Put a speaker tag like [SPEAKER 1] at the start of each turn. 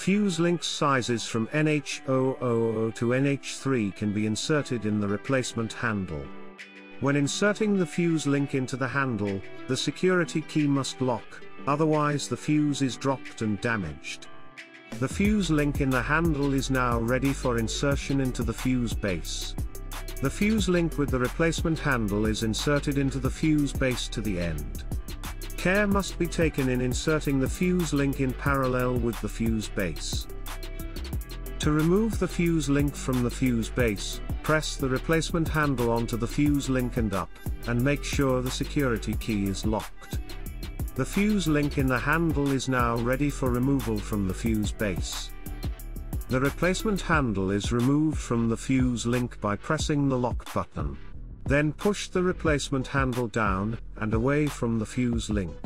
[SPEAKER 1] Fuse links sizes from NH000 to NH3 can be inserted in the replacement handle. When inserting the fuse link into the handle, the security key must lock, otherwise the fuse is dropped and damaged. The fuse link in the handle is now ready for insertion into the fuse base. The fuse link with the replacement handle is inserted into the fuse base to the end. Care must be taken in inserting the fuse link in parallel with the fuse base. To remove the fuse link from the fuse base, press the replacement handle onto the fuse link and up, and make sure the security key is locked. The fuse link in the handle is now ready for removal from the fuse base. The replacement handle is removed from the fuse link by pressing the lock button. Then push the replacement handle down, and away from the fuse link.